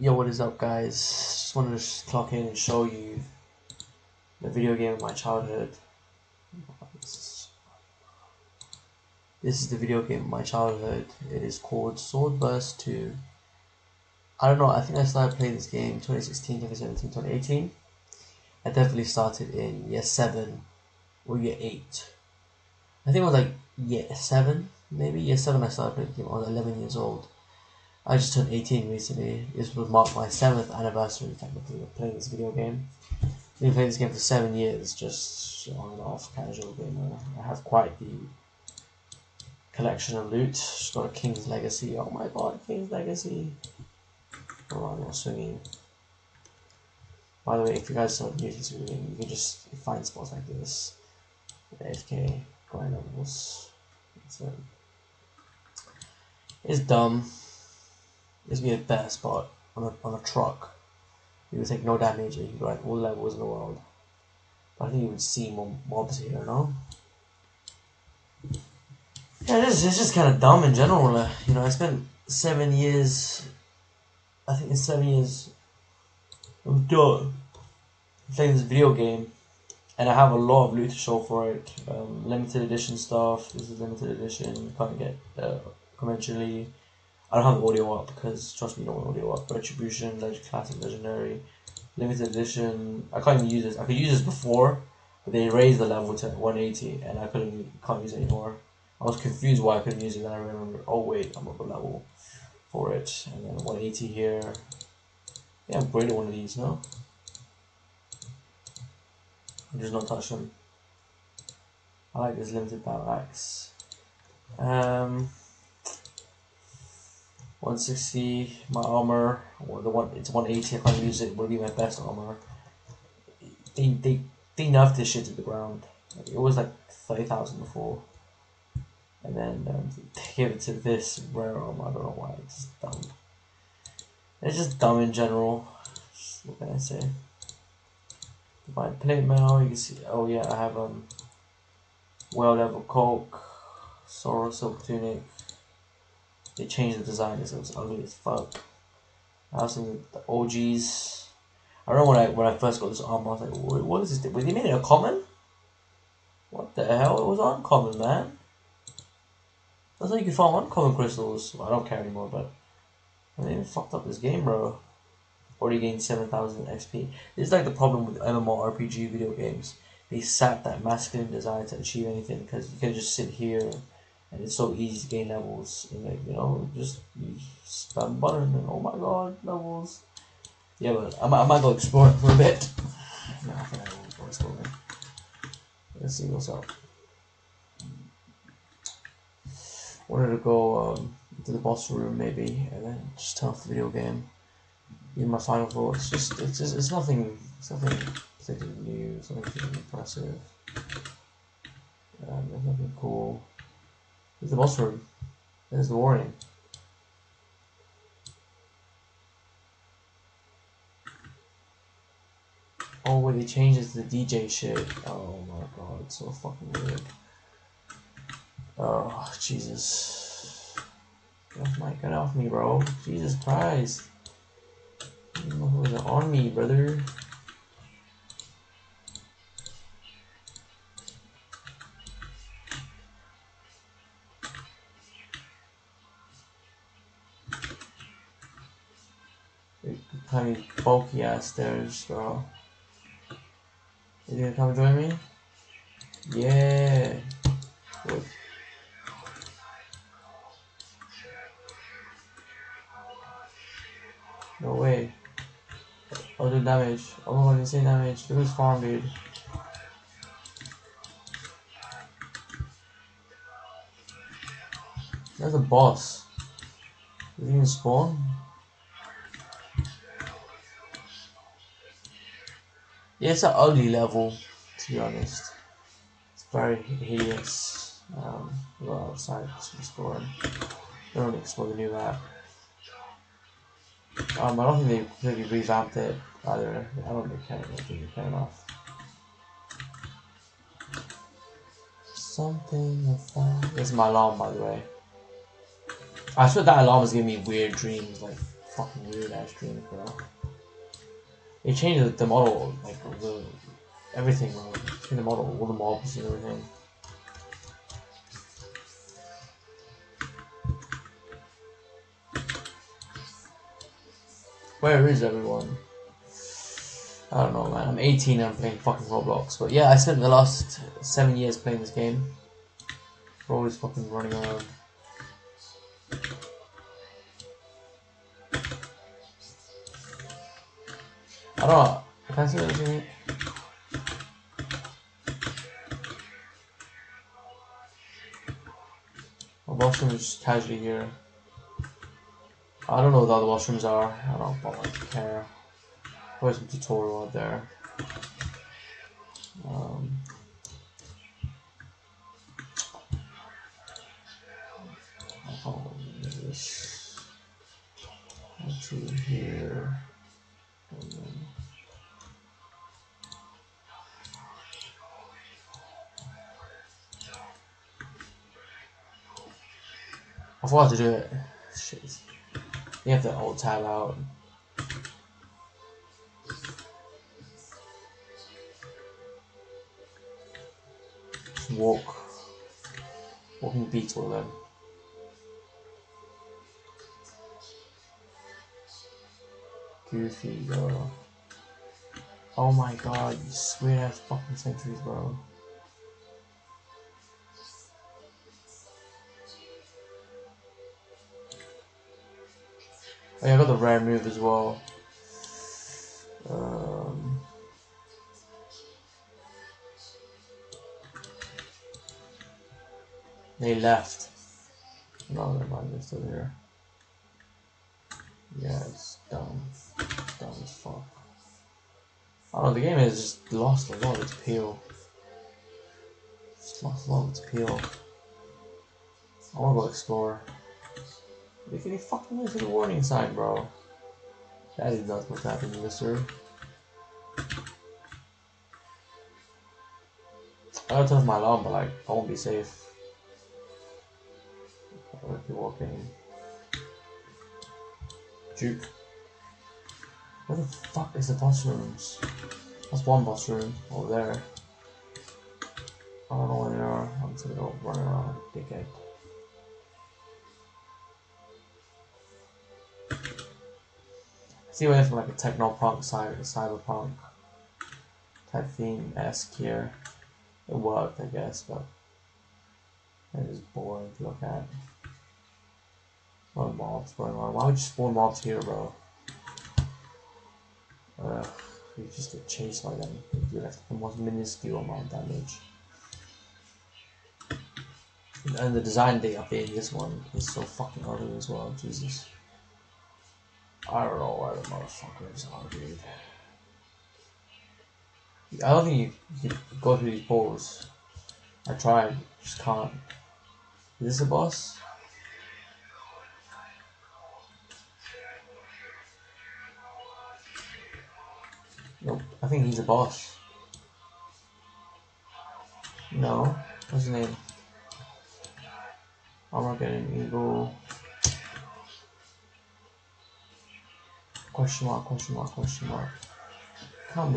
Yo, what is up, guys? Just wanted to clock in and show you the video game of my childhood. This is the video game of my childhood. It is called Swordburst 2. I don't know, I think I started playing this game 2016, 2017, 2018. I definitely started in year 7 or year 8. I think it was like year 7, maybe year 7 I started playing the game. I was 11 years old. I just turned 18 recently. This would mark my 7th anniversary technically of playing this video game. I've been playing this game for 7 years, just on and off, casual gamer. I have quite the collection of loot. Just got a King's Legacy. Oh my god, King's Legacy. Oh, I'm not swinging. By the way, if you guys are new to this you can just find spots like this. AFK, grind levels. So, um, it's dumb. This would be a better spot on a, on a truck. You would take no damage and you could ride all levels in the world. But I think you would see more mobs here, no? Yeah, it is, it's just kind of dumb in general. Uh, you know, I spent seven years, I think it's seven years of done playing this video game, and I have a lot of loot to show for it. Um, limited edition stuff. This is limited edition. You can't get uh, conventionally. I don't have audio up because trust me, don't want audio up. Retribution, Legend Classic, Legendary, Limited Edition. I can't even use this. I could use this before, but they raised the level to 180, and I couldn't can't use it anymore. I was confused why I couldn't use it. Then I remember, oh wait, I'm up a level for it, and then 180 here. Yeah, I'm upgraded one of these, no? I just not touch them. I like this limited battle axe. Um. 160, my armor, or the one, it's 180, if I use it, would be my best armor. They, they, they nerfed this shit to the ground. It was like 30,000 before. And then um, they gave it to this rare armor, I don't know why, it's just dumb. It's just dumb in general. What can I say? My plate mail, you can see, oh yeah, I have um, well level coke, Sorrow Silk Tunic, they changed the design so it's ugly as fuck. I have some the OGs. I remember when I when I first got this armor, I was like, what, what is this? Were they made it a common? What the hell? It was uncommon, man. That's how you can farm uncommon crystals. Well, I don't care anymore, but I mean, fucked up this game, bro. Already gained 7,000 XP. This is like the problem with MMORPG video games. They sap that masculine desire to achieve anything because you can just sit here and it's so easy to gain levels. And like, you know, just spam button and oh my god, levels. Yeah, but I might, I might go explore for a bit. I think I will go exploring. Let's see what's up. Wanted to go um, to the boss room maybe, and then just turn off the video game. Give my final thoughts. Just it's just, it's nothing. Nothing particularly new. It's nothing impressive. Um, nothing cool. There's the boss room. There's the warning. Oh, wait, it to the DJ shit. Oh my god, so fucking weird. Oh, Jesus. Get off my, get off me, bro. Jesus Christ. Who's on me, brother. Tiny bulky ass stairs, bro. You gonna come join me? Yeah. Good. No way. Oh, do damage. Oh my god, insane damage. Look at his farm, dude. There's a boss. Did he even spawn? It's an ugly level, to be honest. It's very hideous. Um, well, outside exploring. They don't explore the new map. Um, I don't think they really revamped it either. I don't think they can. I think they can enough. Something. This is my alarm, by the way. I swear that alarm is giving me weird dreams, like fucking weird ass dreams, bro. It changed the, model, like the everything. It changed the model, all the mobs and everything. Where is everyone? I don't know, man. I'm 18 and I'm playing fucking Roblox. But yeah, I spent the last seven years playing this game. We're always fucking running around. I don't. I can't see anything. My washroom is just casually here. I don't know what the other washrooms are. I don't bother care. There's some tutorial out there. Um, this to here. I forgot to do it. Shit. You have to hold tab out. Walk. Walking beetle then. Goofy, bro. Oh my god, you sweet ass fucking sentries, bro. I got the rare move as well. Um, they left. No, never mind, they're still here. Yeah, it's dumb. dumb as fuck. Oh, the game has just lost a lot of its appeal. It's lost a lot of its appeal. I wanna go explore. At the fucking look at the warning sign, bro. That is not what's happening, mister. I gotta turn my alarm, but like, I won't be safe. I won't be walking. Juke. Where the fuck is the boss rooms? That's one boss room over oh, there. I don't know where they are. I'm just gonna go run around, dickhead. See went from like a techno punk side cyberpunk type theme esque here. It worked, I guess, but it is boring to look at. A lot of mobs going on. Why would you spawn mobs here, bro? Ugh, you just get chased by them. You do like the most minuscule amount of damage. And the design they updated this one is so fucking ugly as well, Jesus. I don't know why the motherfuckers are, dude. I don't think you, can go through these poles. I tried, just can't. Is this a boss? Nope, I think he's a boss. No, what's his name? Armageddon Eagle. Question mark, question mark, question mark. Can't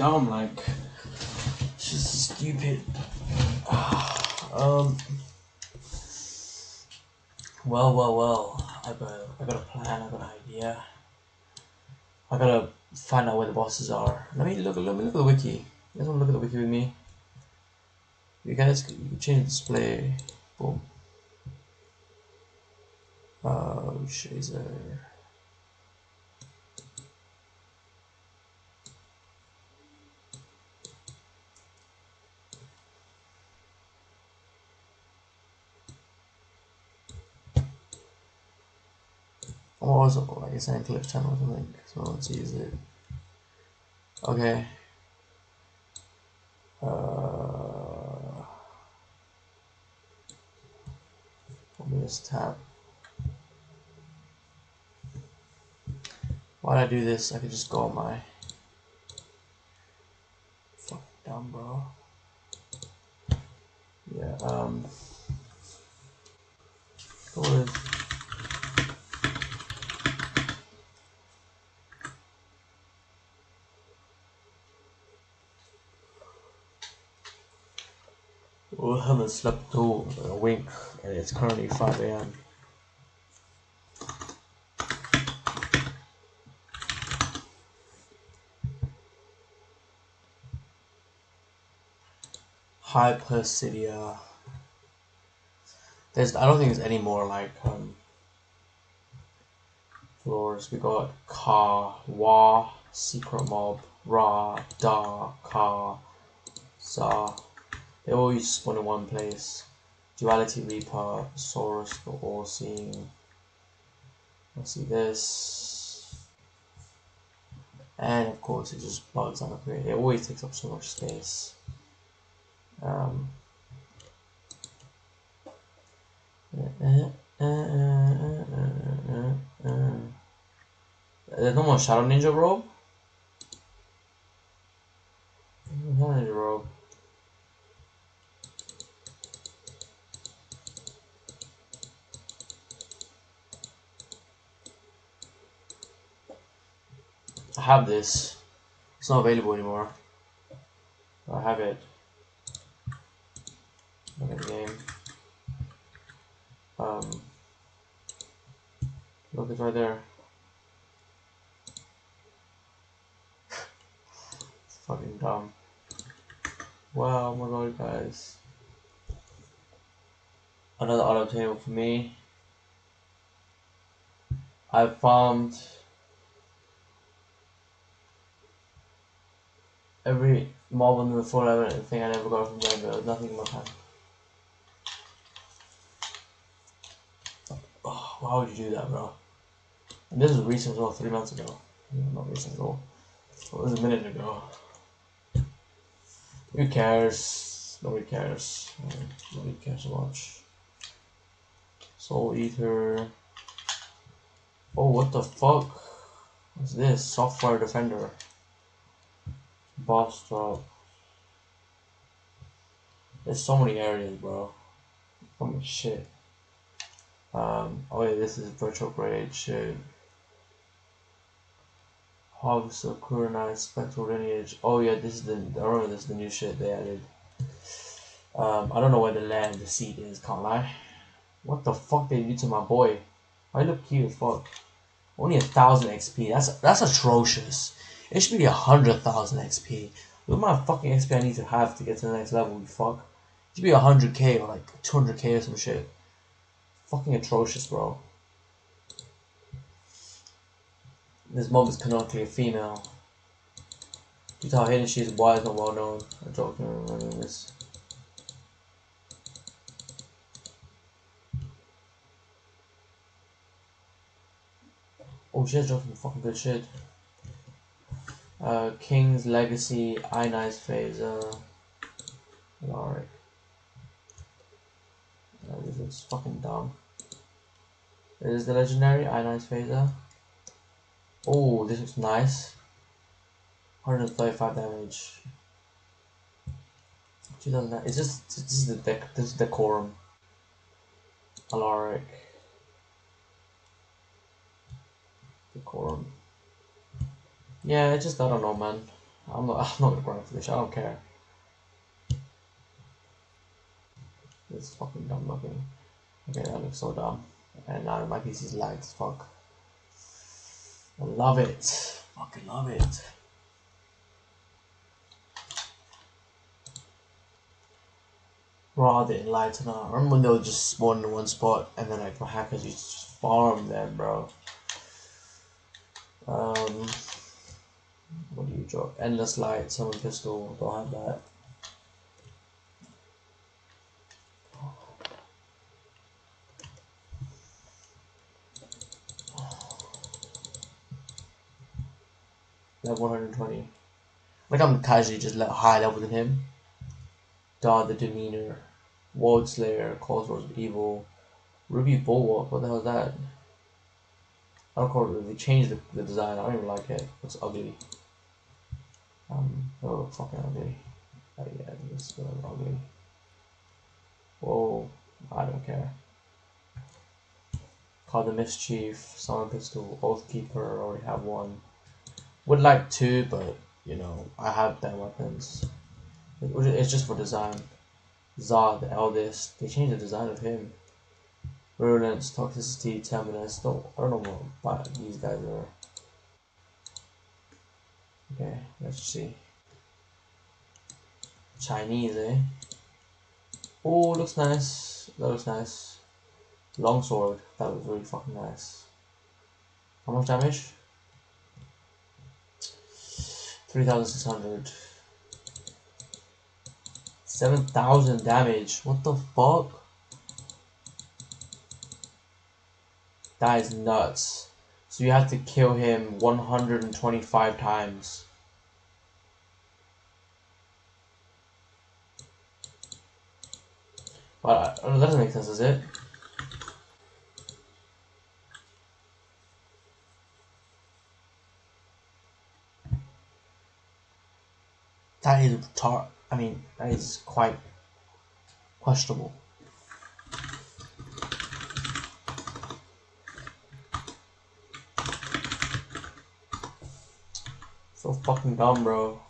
dumb, like. It's just stupid. um. Well, well, well. I got, I got a plan. I got an idea. I gotta find out where the bosses are. Let me look. Let me look at the wiki. You guys wanna look at the wiki with me? You guys, can change the display. Boom. Uh, Shazer. It like a same clip channel something? So let's use it. Okay. Uh, let me just tap. Why'd I do this? I could just go on my. Fuck down, bro. Yeah, um. Go with. We haven't slept to a wink, and it's currently 5 a.m. Hypersidia. There's, I don't think there's any more like um, floors. We got Ka, Wa, Secret Mob, Ra, Da, Ka, Za. They always spawn in one place. Duality Reaper, Saurus for all seeing. Let's see this. And of course it just bugs on upgrade. It always takes up so much space. Um, there's no more Shadow Ninja robe? Shadow Ninja robe. I have this. It's not available anymore. I have it. Look at the game. Um, look, it's right there. it's fucking dumb. Wow, oh my god, guys. Another auto table for me. I farmed every mob on the full level thing I never got from there, but nothing in my hand. Oh, why would you do that, bro? And this is recent as well, three months ago. Not recent at all. It was a minute ago. Who cares? Nobody cares. Nobody cares much. Soul Eater. Oh, what the fuck? What's this? Software Defender. Boss drop. There's so many areas, bro. Much shit. Um, oh yeah, this is virtual grade shit. Hogs of Kuranai Spectral Lineage. Oh yeah, this is the, I remember this is the new shit they added. Um, I don't know where the land, the seed is, can't lie. What the fuck they do to my boy? I look cute as fuck. Only a thousand XP, that's, that's atrocious. It should be a hundred thousand XP. At my fucking XP I need to have to get to the next level, you fuck. It should be a hundred K or like two hundred K or some shit. Fucking atrocious, bro. This mob is canonically a female. To how hidden she is, why is not well known. I'm joking, I'm this. Oh, she's dropping fucking good shit. Uh, King's Legacy, Ionized Phaser. Uh, this looks fucking dumb. This is the legendary Ionized Phaser. Oh, this looks nice. 135 damage. 2009. It's just this is the deck. This is decorum. Alaric. Decorum. Yeah, it's just I don't know, man. I'm not. I'm not gonna grind for this. I don't care. It's fucking dumb looking. Okay, that looks so dumb. And now my PC's lagged as fuck. I love it. Fucking love it. Rather enlightener. I remember when they were just spawn in one spot and then like hackers to farm them, bro. Um, what do you drop? Endless light, summon pistol. Don't have that. Level 120. Like I'm casually just high level than him. God the Demeanor, World Slayer, Crossroads of Evil, Ruby Bulwark, what the hell is that? I don't call it, they changed the, the design, I don't even like it, it's ugly. Um, oh, fucking ugly. Oh yeah, this is really ugly. Whoa, I don't care. Call the Mischief, Summon Pistol, Oathkeeper, already have one. Would like two, but, you know, I have better weapons. It's just for design. Zod, the eldest, they changed the design of him. Virulence, toxicity, terminus. Don't, I don't know what these guys are. Okay, let's see. Chinese, eh? Oh, looks nice. That looks nice. Longsword, that was really fucking nice. How much damage? 3600. 7,000 damage. What the fuck? That is nuts. So you have to kill him 125 times. But uh, that doesn't make sense, does it? That is tar. I mean, that is quite questionable. Fucking dumb, bro.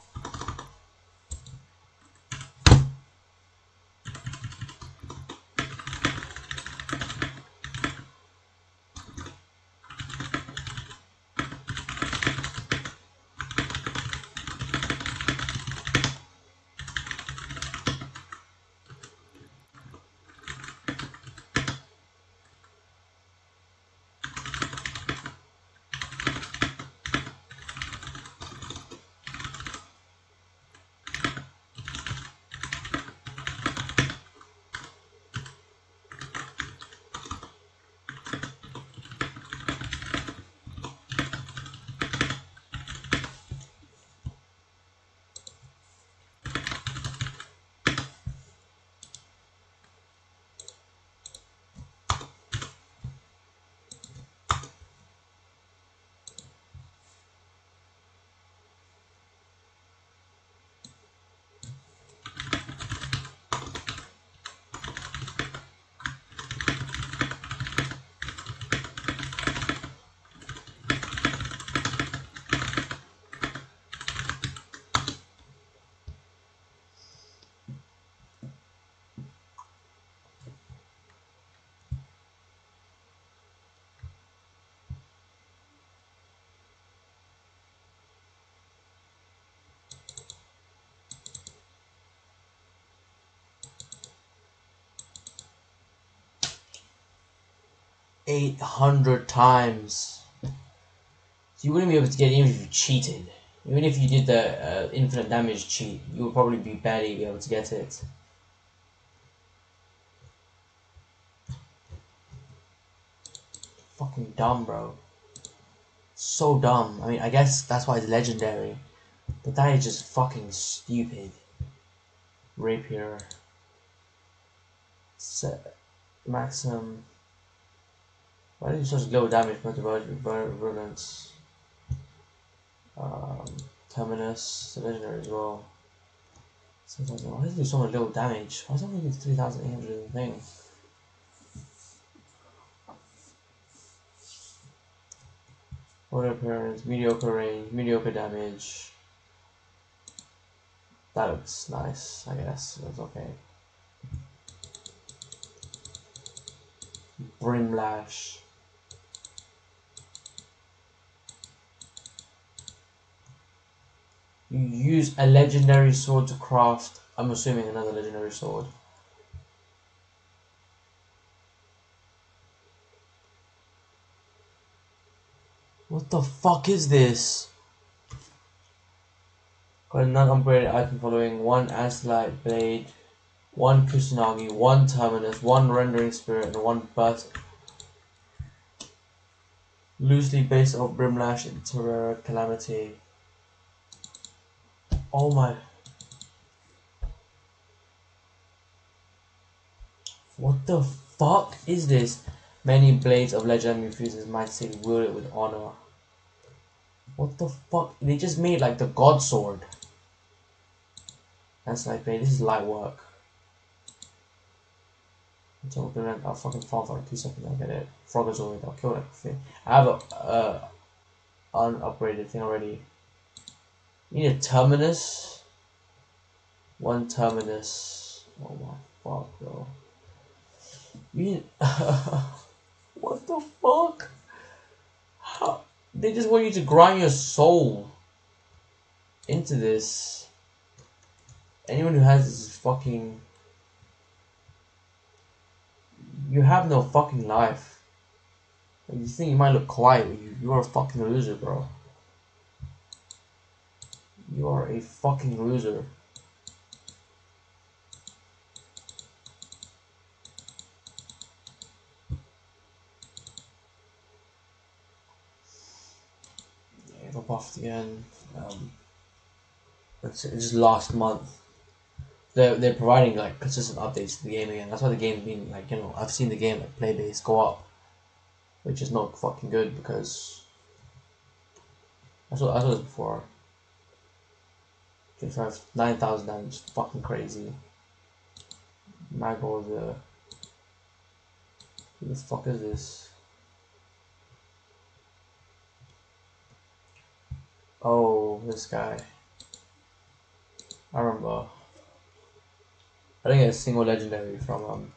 Eight hundred times. So you wouldn't be able to get even if you cheated. Even if you did the uh, infinite damage cheat, you would probably be barely be able to get it. Fucking dumb, bro. So dumb. I mean, I guess that's why it's legendary. But that is just fucking stupid. Rapier. Set. Maximum. Why did you such low damage but virulence? Um, Terminus, the legendary as well. So why does it do so much low damage? Why does it only do 3800 thing? Order appearance, mediocre range, mediocre damage. That looks nice, I guess. That's okay. Brimlash. You use a legendary sword to craft, I'm assuming another legendary sword. What the fuck is this? Got a non-upgraded item following one Azlight Blade, one Kusanagi, one Terminus, one Rendering Spirit, and one Burst. Loosely based off Brimlash and Terror Calamity. Oh my. What the fuck is this? Many blades of legendary fuses might say wield it with honor. What the fuck? They just made like the god sword. That's like, man, this is light work. Until open it, I'll fucking fall for two seconds, I'll get it. Frogazoid, I'll kill thing. I have a, uh, thing already. Need a terminus. One terminus. Oh my fuck, bro. You need, what the fuck? How? They just want you to grind your soul into this. Anyone who has this is fucking. You have no fucking life. You think you might look quiet, you, you are a fucking loser, bro. You are a fucking loser. Yeah, got buffed again. Um, it's, it's just last month they're they're providing like consistent updates to the game again. That's why the game being like you know I've seen the game like play base go up, which is not fucking good because I saw I saw this before. Twenty five nine thousand damage, fucking crazy. Mago the who the fuck is this? Oh, this guy. I remember. I didn't get a single legendary from um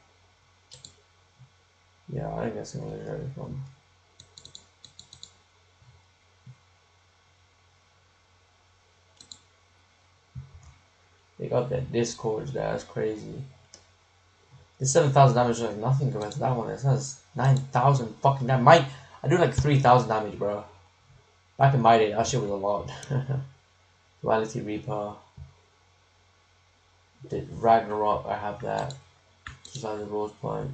yeah, I didn't get a single legendary from They got that discord that's crazy. This seven thousand damage is like nothing compared to that one. This has nine thousand fucking damage. My I do like three thousand damage, bro. Back in my day, that shit was a lot. Duality Reaper. Did Ragnarok, I have that. Just like the Rose Plant.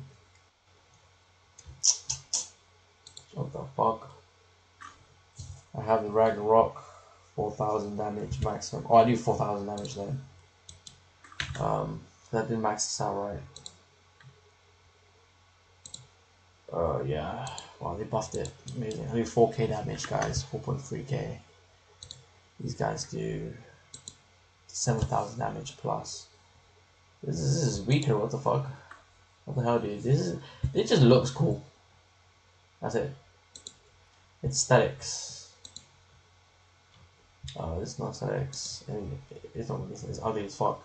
What the fuck? I have the Ragnarok, 4000 damage maximum. Oh, I do 4000 damage then. Um, that didn't max out right. Uh, yeah. Wow, they buffed it. Amazing. Do 4k damage, guys. 4.3k. These guys do 7,000 damage plus. This is, this is weaker, what the fuck? What the hell, dude? This is, it just looks cool. That's it. It's aesthetics. Oh, it's not aesthetics. I mean, it's not, it's ugly as fuck.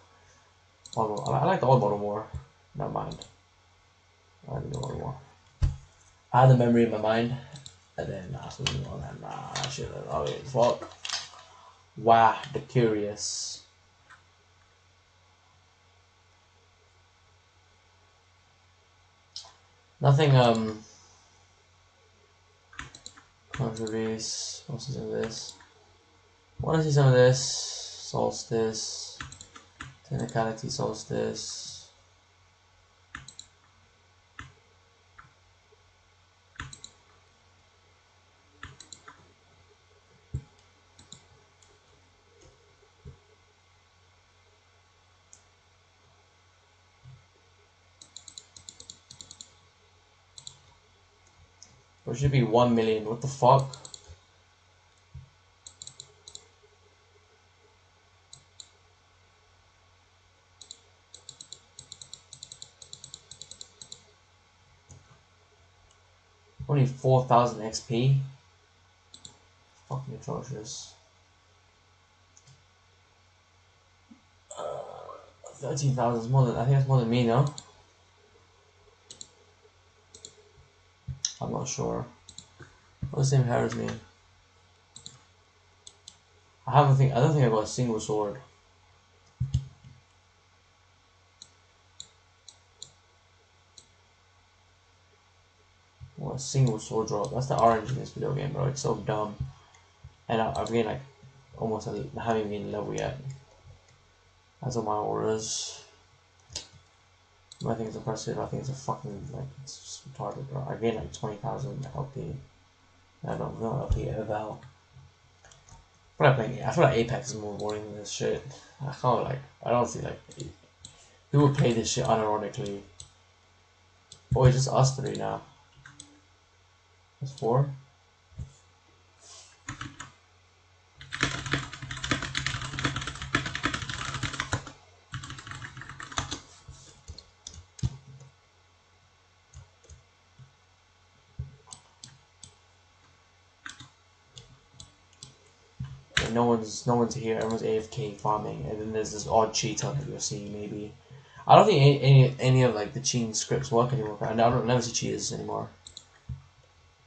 Although, I, like the old model more. Never mind. I like the old more. I had the memory in my mind, and then I was on that. Nah, that shit is ugly as fuck. Wow, the curious. Nothing, um... Controversies. What's some of this? Want to see some of this? Solstice. Technicality Solstice. It should be 1 million. What the fuck? Only 4,000 XP? Fucking atrocious. Uh, 13,000 is more than, I think that's more than me, no? I'm not sure. What the same hair as me? I haven't think I don't think I got a single sword. A single sword drop. That's the orange in this video game, bro. It's so dumb. And I, I've been like almost haven't been level yet. That's all my orders. It's impressive. I think it's a fucking like it's retarded, bro. I gained like twenty thousand LP. I don't know LP eval. But I play. I feel like Apex is more boring than this shit. I can't like. I don't see like. Who would play this shit unironically? It's just us three now. That's four. no one's no one's here. Everyone's AFK farming, and then there's this odd cheater that you're seeing maybe. I don't think any any, any of like the cheating scripts work anymore. I don't never see cheaters anymore.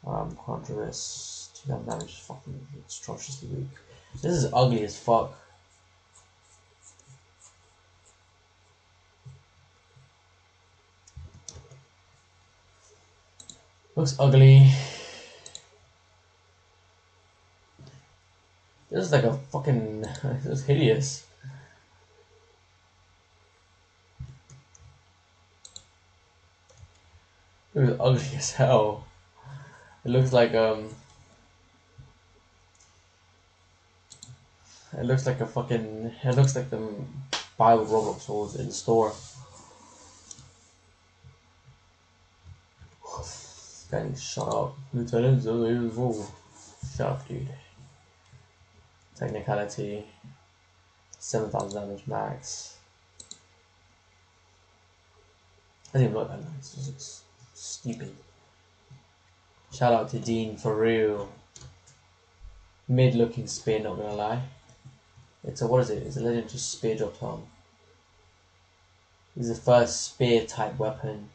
Um, two thousand damage is fucking atrociously weak. This is ugly as fuck. Looks ugly. This is like a fucking. this is hideous. It was ugly as hell. It looks like um. It looks like a fucking. It looks like the Bible Roblox swords in the store. Guy shut up. Lieutenant Shut up, dude. Technicality. 7000 damage max. I didn't look that nice. Looks stupid. Shout out to Dean for real. Mid looking spear, not gonna lie. It's a what is it? It's a legendary spear drop. This is the first spear type weapon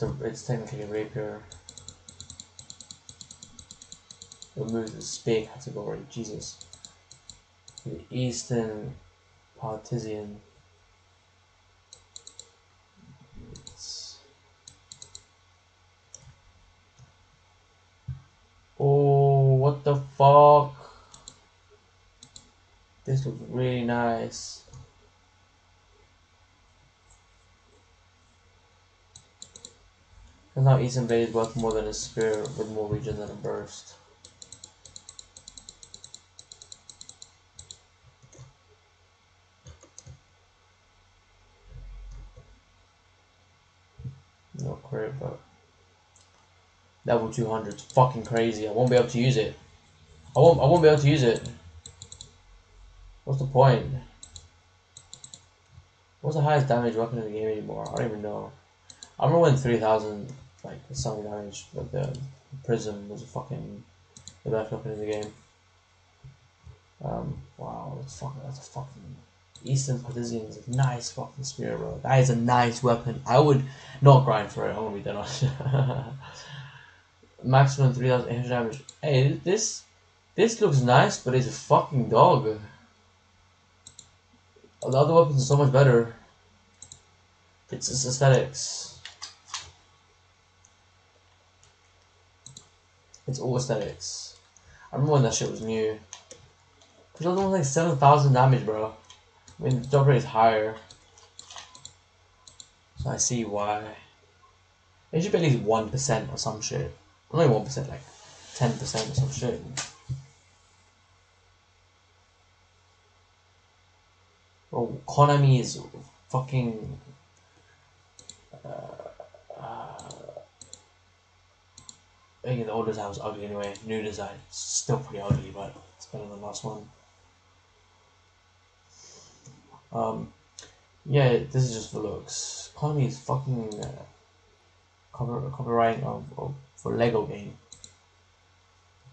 It's, a, it's technically a rapier. Remove the spear category, Jesus. The Eastern Partisan. Oh, what the fuck? This looks really nice. And now Eastern Blade is worth more than a spear with more regen than a burst. Crit, but level 200 is fucking crazy. I won't be able to use it. I won't. I won't be able to use it. What's the point? What's the highest damage weapon in the game anymore? I don't even know. I remember when 3000 like some damage, but the prism was a fucking the best weapon in the game. Um, wow, that's fucking that's a fucking Eastern Partisan is a nice fucking spear, bro. That is a nice weapon. I would not grind for it. I'm gonna be dead on. Maximum three thousand eight hundred damage. Hey, this this looks nice, but it's a fucking dog. The other weapons are so much better. It's just aesthetics. It's all aesthetics. I remember when that shit was new. Cause it was only like 7,000 damage, bro. I mean, the drop rate is higher. So I see why. It should be at least 1% or some shit. Not Only 1%, like 10% or some shit. Bro, Konami is fucking uh, uh, Again, the old design was ugly anyway. New design, still pretty ugly, but it's better than the last one. Um, yeah, this is just for looks. Konami is fucking uh, of, of for Lego game.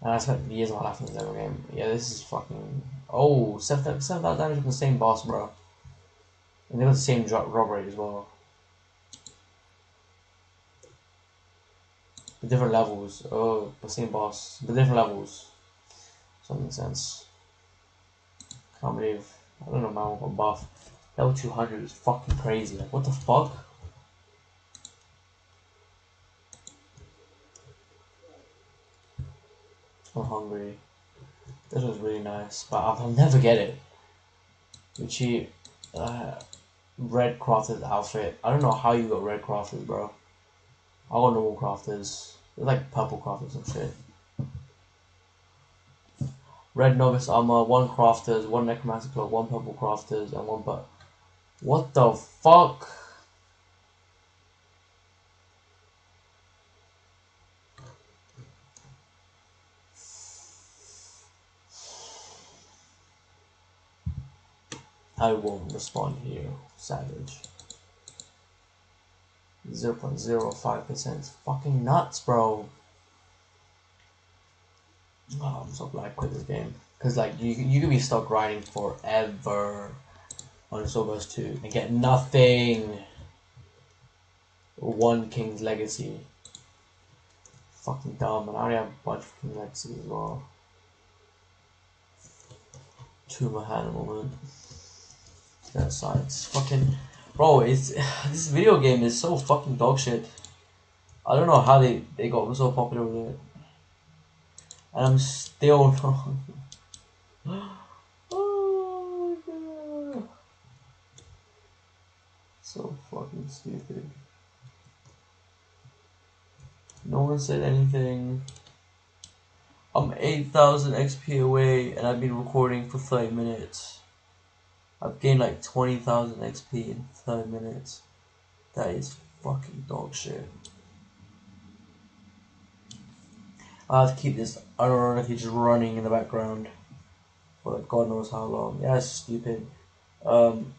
And I spent years of my life in this Lego game. Yeah, this is fucking oh seven seven thousand damage from the same boss, bro. And they got the same drop robbery as well. The different levels. Oh, the same boss. The different levels. Something sense. Can't believe I don't know, man, with a buff. Level 200 is fucking crazy. Like, what the fuck? I'm hungry. This was really nice, but I'll never get it. Richie, uh, red crafters outfit. I don't know how you got red crafters, bro. I got normal crafters. They're like purple crafters and shit. Red novice armor, one crafters, one necromancer cloak, one purple crafters, and one but. What the fuck? I won't respond here, savage. 0.05% fucking nuts, bro. Oh, I'm so glad I quit this game. Because, like, you, you can be stuck grinding forever on Swordburst 2 and get nothing. One King's Legacy. Fucking dumb, and I already have a bunch of King's Legacy as well. Two Mahana moment. That. It's fucking. Bro, it's this video game is so fucking dog shit. I don't know how they, they got so popular with it. And I'm still oh my god. So fucking stupid. No one said anything. I'm 8,000 XP away and I've been recording for 30 minutes. I've gained like 20,000 XP in 30 minutes. That is fucking dog shit. I have to keep this unironically just running in the background for like God knows how long. Yeah, it's stupid. Um,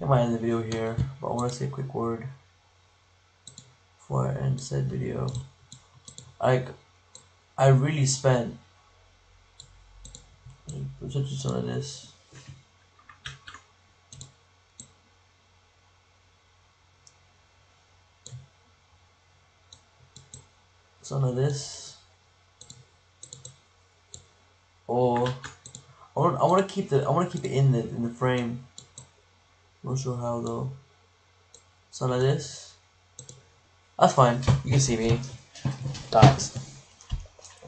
I might end the video here, but I want to say a quick word before I end said video. Like, I really spent. Put some of this. some of this or I want I want to keep the I want to keep it in the in the frame. Not sure how though. Some like this. That's fine. You can see me. Guys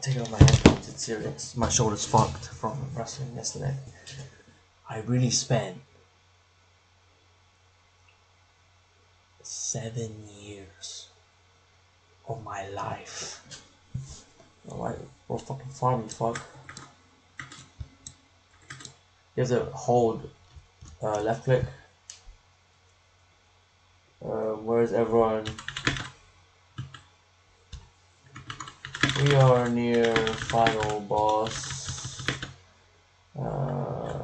taking off my headphones it's serious. My shoulder's fucked from wrestling yesterday. I really spent seven years of my life. Alright, well fucking farming fuck. You have to hold uh, left click. Uh, where's everyone? We are near final boss. Uh,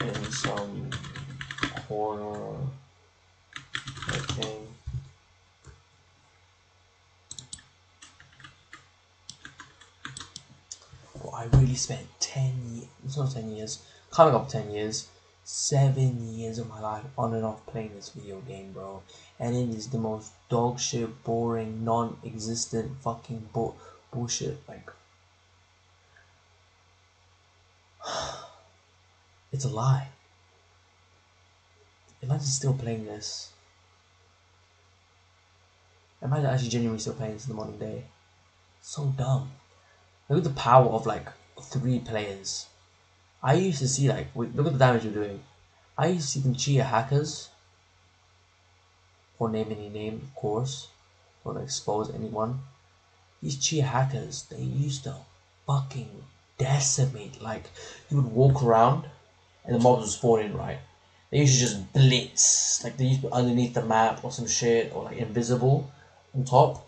in some corner. Okay. I really spent 10 years, not 10 years, coming up 10 years, 7 years of my life on and off playing this video game, bro. And it is the most dog shit, boring, non existent fucking bu- bullshit. Like, it's a lie. Imagine still playing this. Imagine actually genuinely still playing this in the modern day. So dumb. Look at the power of like three players. I used to see like look at the damage you're doing. I used to see them cheer hackers. For name any name, of course. Don't expose anyone. These cheer hackers, they used to fucking decimate. Like you would walk around and the mobs would spawn in, right? They used to just blitz. Like they used to be underneath the map or some shit or like invisible on top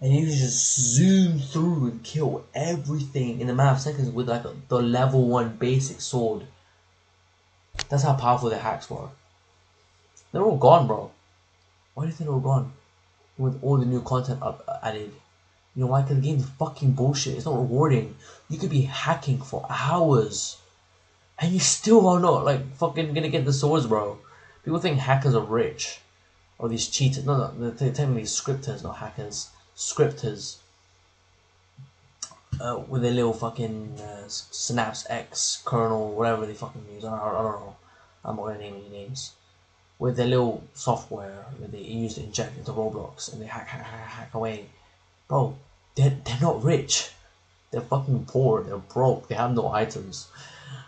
and you just zoom through and kill everything in a matter of seconds with like a, the level one basic sword. That's how powerful the hacks were. They're all gone, bro. Why do you think they're all gone? With all the new content up, uh, added. You know why? Because the game's fucking bullshit. It's not rewarding. You could be hacking for hours. And you still are not like fucking gonna get the swords, bro. People think hackers are rich. Or these cheaters. No, no, they're technically scripters, not hackers scripters. uh, with their little fucking uh, Synapse X kernel, whatever they fucking use. I, I, I don't know. I'm not gonna name any names. With their little software that they use to inject into Roblox and they hack, hack, hack, hack away. Bro, they're, they're not rich. They're fucking poor. They're broke. They have no items.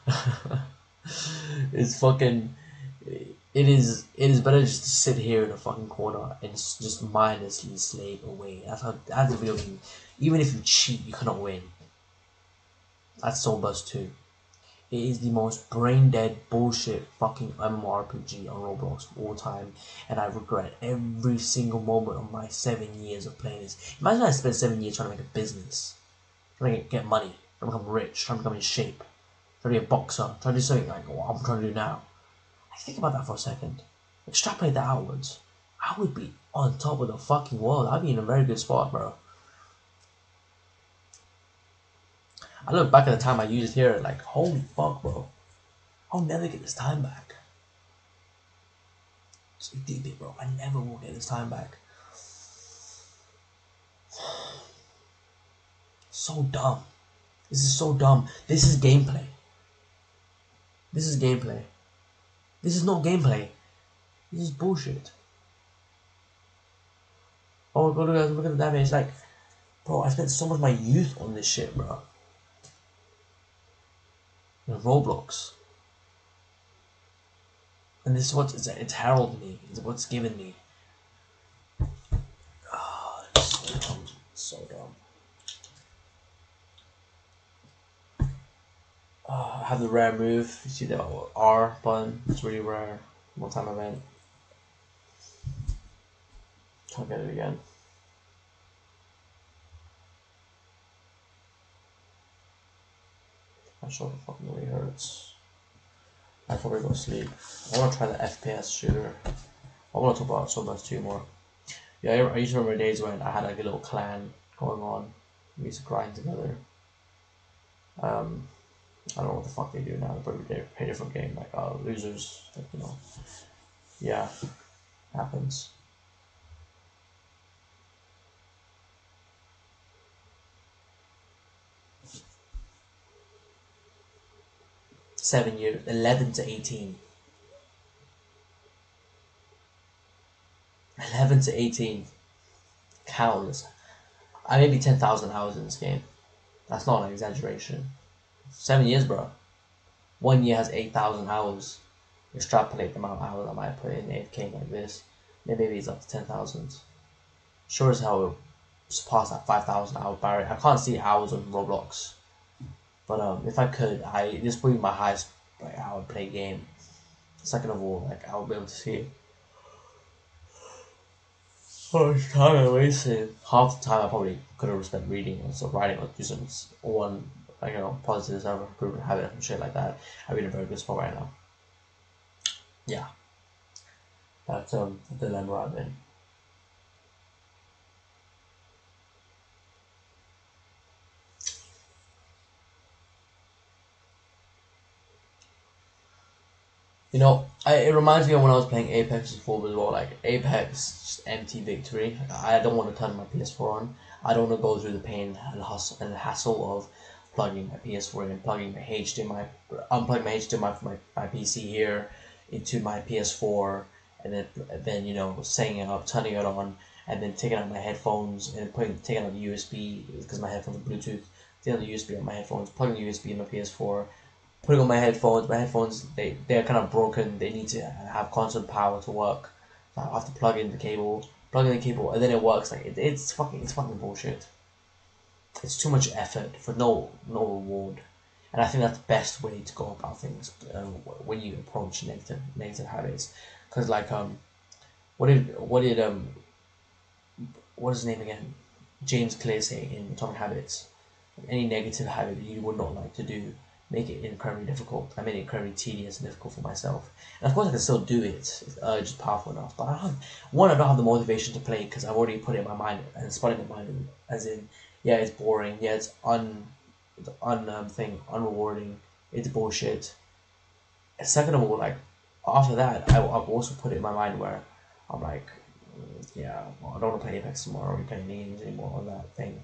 it's fucking. It is. It is better just to sit here in a fucking corner and just mindlessly slave away. That's how. That's the video game. Even if you cheat, you cannot win. That's Swordburst 2. It is the most brain dead bullshit fucking MMORPG on Roblox of all time, and I regret every single moment of my seven years of playing this. Imagine I spent seven years trying to make a business, trying to get money, trying to become rich, trying to become in shape, trying to be a boxer, trying to do something like what I'm trying to do now. Think about that for a second. Extrapolate that outwards. I would be on top of the fucking world. I'd be in a very good spot, bro. I look back at the time I used here, like, holy fuck, bro. I'll never get this time back. So deep bro. I never will get this time back. So dumb. This is so dumb. This is gameplay. This is gameplay. This is not gameplay. This is bullshit. Oh, my god, look at, the damage. Like, bro, I spent so much of my youth on this shit, bro. Roblox. And this is what it's, it's heralded me. It's what's given me. Oh, so dumb. So dumb. I have the rare move. You see the R button? It's really rare. One time event. Can't get it again. My shoulder fucking really hurts. I probably go to sleep. I want to try the FPS shooter. I want to talk about so much too more. Yeah, I, I used to remember days when I had like a little clan going on. We used to grind together. Um, I don't know what the fuck they do now. They play a different game, like uh, losers. You know, yeah, happens. seven years, 11 to 18. 11 to 18. Countless. I maybe 10,000 hours in this game. That's not an exaggeration. Seven years, bro. One year has 8,000 hours. Extrapolate the amount of hours I might put in AFK like this. Maybe it's up to 10,000. Sure as hell it surpassed that 5,000 hour barrier. I can't see hours on Roblox. But um, if I could, I this would be my highest like would play game. Second of all, like I would be able to see how much time I wasted. Half the time I probably could have spent reading or so writing or do some one like you know positive self improvement habit and shit like that. I'd be in a very good spot right now. Yeah. That's um the dilemma I'm in. You know, I, it reminds me of when I was playing Apex before as well. Like Apex, empty victory. I don't want to turn my PS4 on. I don't want to go through the pain and hustle and hassle of plugging my PS4 in, plugging my HDMI, unplugging my HDMI from my, my PC here into my PS4, and then then you know setting it up, turning it on, and then taking out my headphones and putting taking out the USB because my headphones are Bluetooth. Taking out the USB on my headphones, plugging the USB in my PS4, putting on my headphones. My headphones they they're kind of broken. They need to have constant power to work. So I have to plug in the cable, plug in the cable, and then it works. Like it, it's fucking it's fucking bullshit. It's too much effort for no no reward, and I think that's the best way to go about things uh, when you approach negative negative habits. Because like um, what did what did um, what is his name again? James Clear say in Atomic Habits. Any negative habit you would not like to do make it incredibly difficult. I made it incredibly tedious and difficult for myself. And of course, I can still do it urge is powerful enough. But I don't have, one, I don't have the motivation to play because I've already put it in my mind and it in my mind as in, yeah, it's boring. Yeah, it's un, un um, thing, unrewarding. It's bullshit. And second of all, like after that, I, I've also put it in my mind where I'm like, mm, yeah, well, I don't want to play Apex tomorrow. We play games anymore on that thing.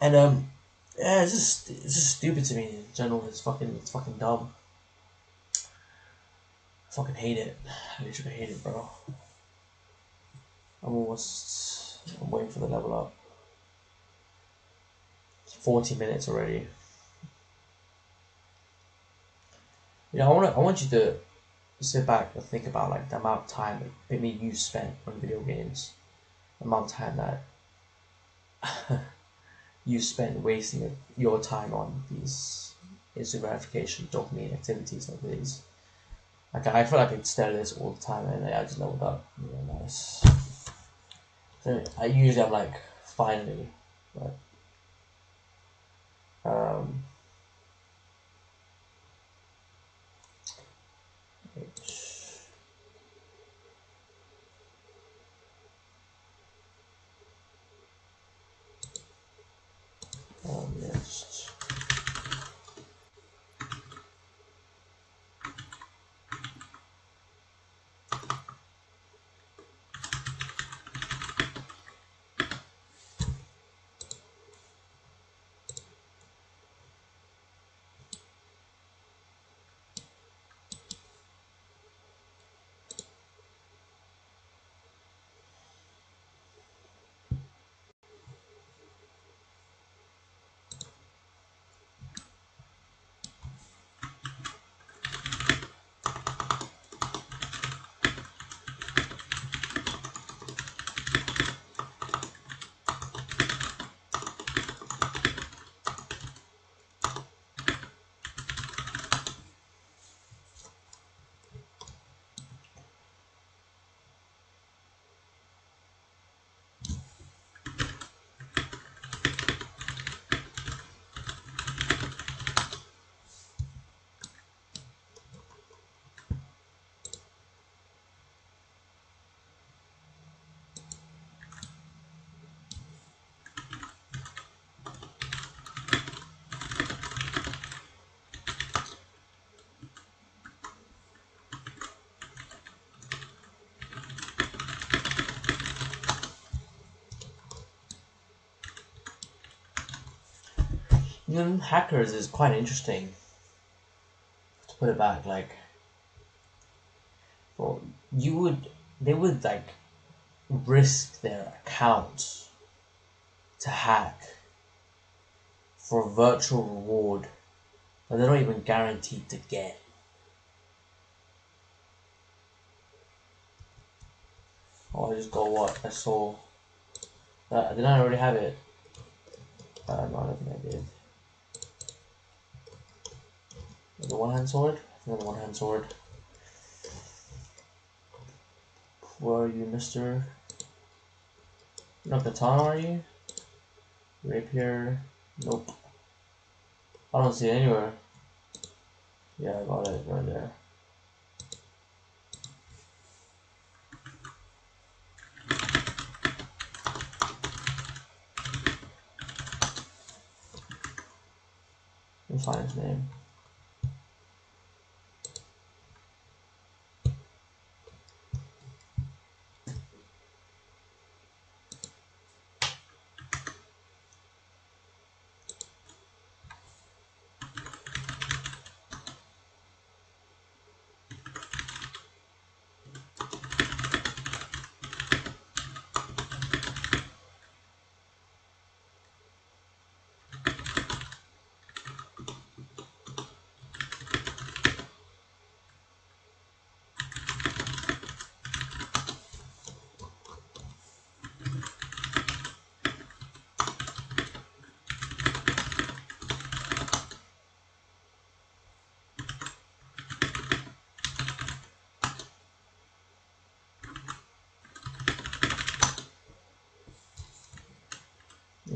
And um, Yeah, it's just it's just stupid to me in general. It's fucking it's fucking dumb. I fucking hate it. I literally hate it, bro. I'm almost I'm waiting for the level up. It's 40 minutes already. Yeah, I want I want you to sit back and think about like the amount of time that you spent on video games, the amount of time that you spent wasting your time on these instant gratification dopamine activities like these. Like I feel like I stare at this all the time and I just leveled up. Yeah, nice. So I usually I'm like finally, but. Um, Even hackers is quite interesting. To put it back, like, well, you would they would like risk their accounts to hack for a virtual reward that they're not even guaranteed to get. Oh, I just got what I saw. Uh, did I already have it? Uh, no, I don't think I did. The one hand sword? Think one hand sword. Where are you, mister? Not katana, are you? Rapier? Nope. I don't see it anywhere. Yeah, I got it right there. Let find his name.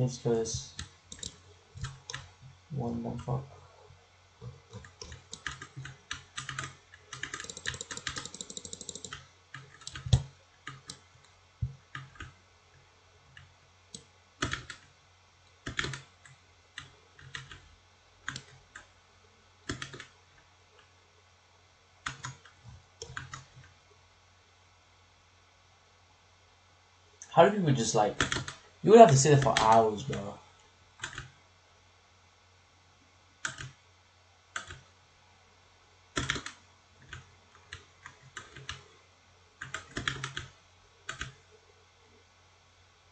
This one more fuck. How do people just like you would have to sit there for hours, bro.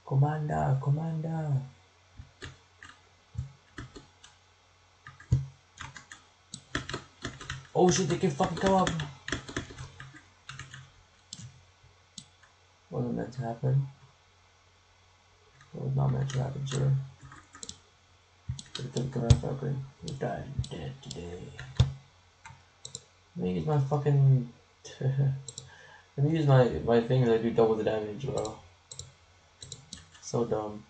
Commander, Commander. Oh shit, they can fucking come up. Wasn't meant to happen come out fucker. You're dead today. Let me use my fucking. Let me use my my finger to do double the damage, bro. So dumb.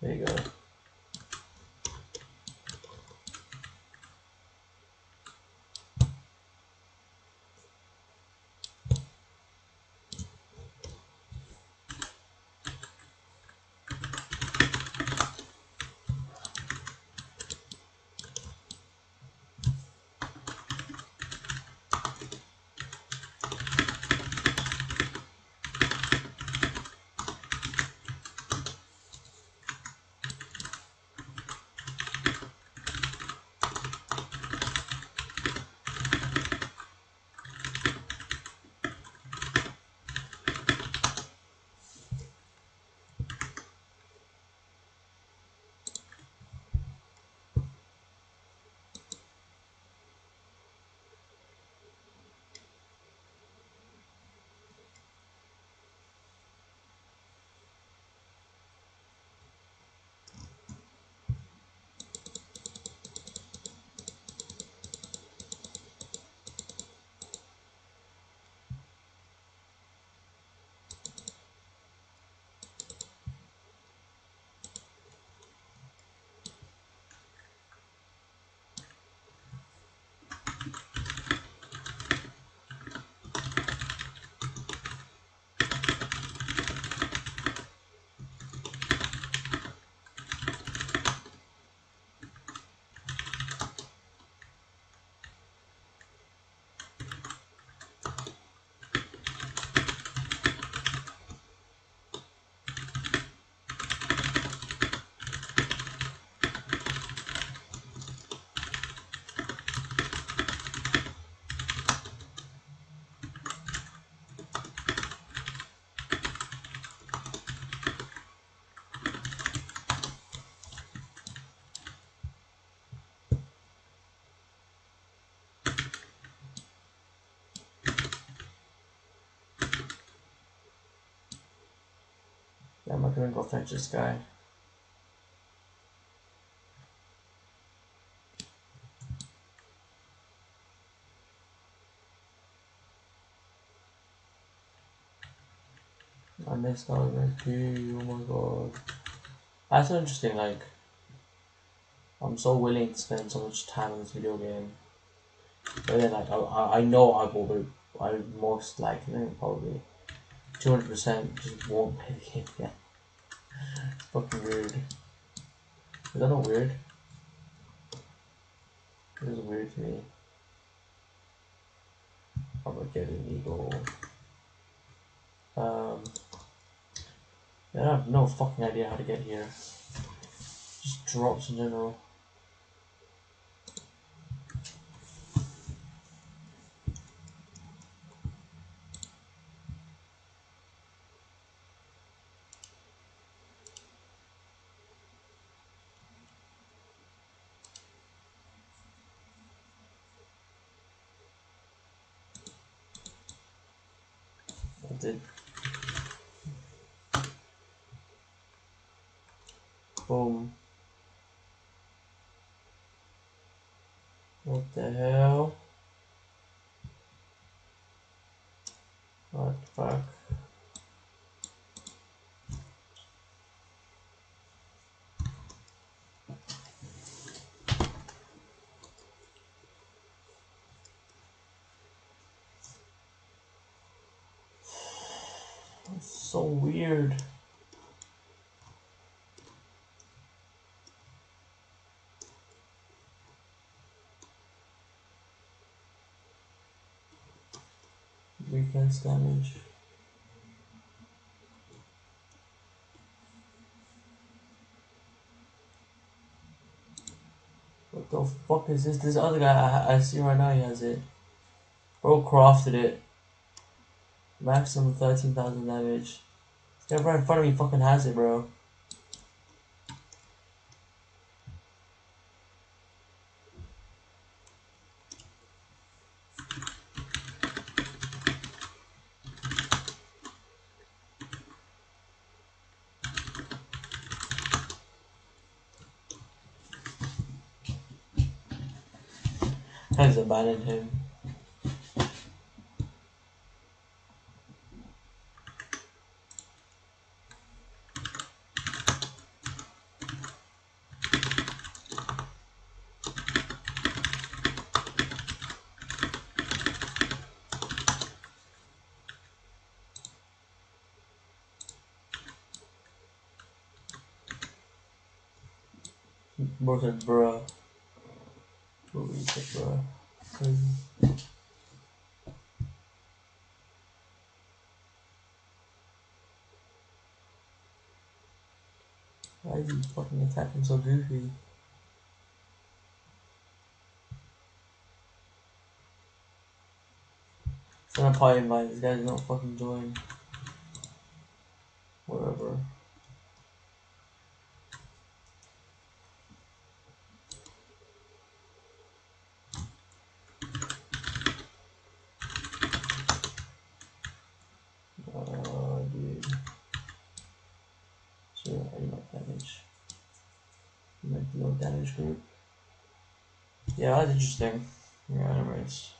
There you go. I'm gonna go fetch this guy. I missed out key, oh my god. That's so interesting, like, I'm so willing to spend so much time on this video game. But then, like, I, I know I will I most likely, probably, 200% just won't play the game again. Fucking weird. Is that not weird? It is weird to me. I'm gonna get an eagle. Um, I have no fucking idea how to get here. Just drops in general. I did. Boom. What the hell? What the fuck? It's so weird. Reflex damage. What the fuck is this? This other guy I, I see right now, he has it. Bro crafted it. Maximum 13,000 damage. Guy right in front of me fucking has it, bro. Has abandoned him. Bro said, bruh. What we said, bruh. Crazy. Why is he fucking attacking so goofy? Send a party invite, this guy's not fucking join. Whatever. Uh, dude. Sure, I not damage. Make no damage group. Yeah, that's interesting. Yeah, anyways.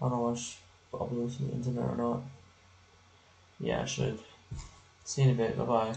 I don't know watch uploads to the internet or not. Yeah, I should. See you in a bit. Bye bye.